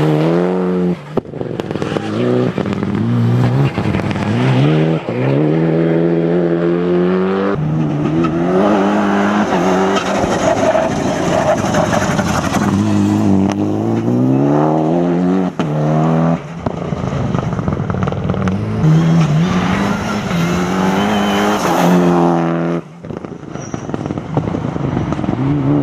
Oh. Mm-hmm.